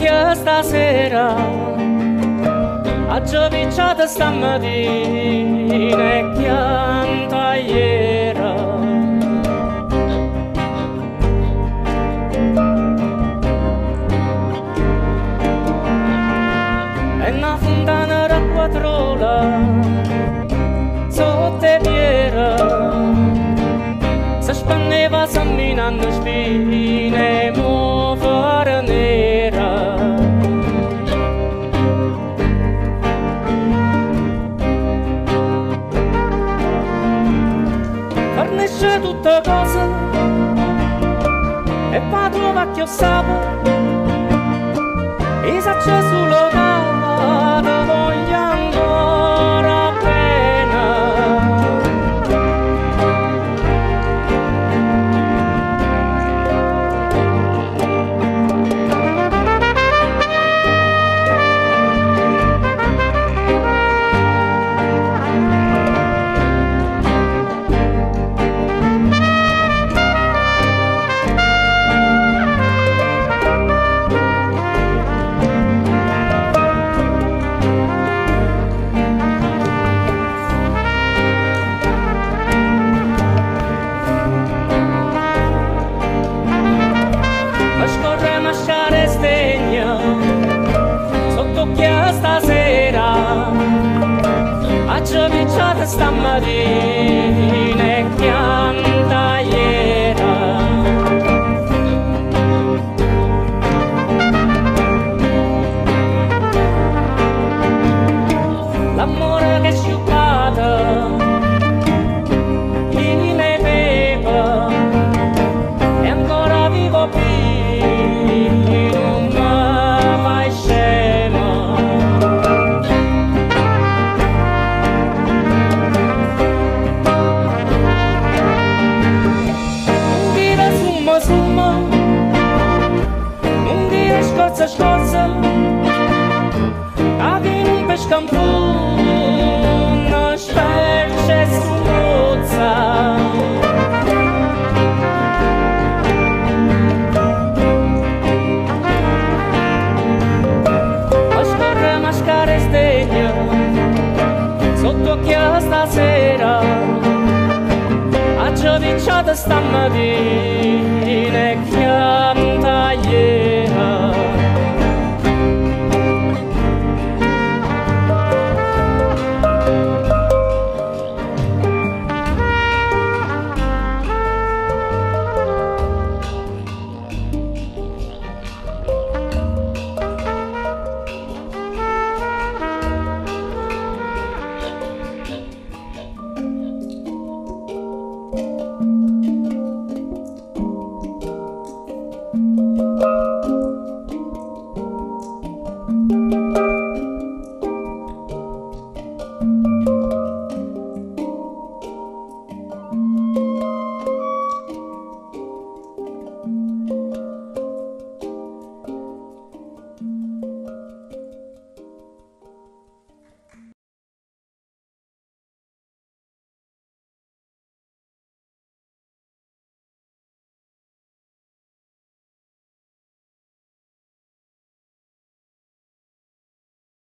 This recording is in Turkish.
occhia stasera ha giovicciato stamattina e chianta ieri e una fontana d'acqua trola sotto piera si spanneva samminando spine finisce tutta cosa e vado a chiosavo e esatto si acceso l'ora stamattina e chianta che stasera. Ha giudicato stamattina e canta ieri.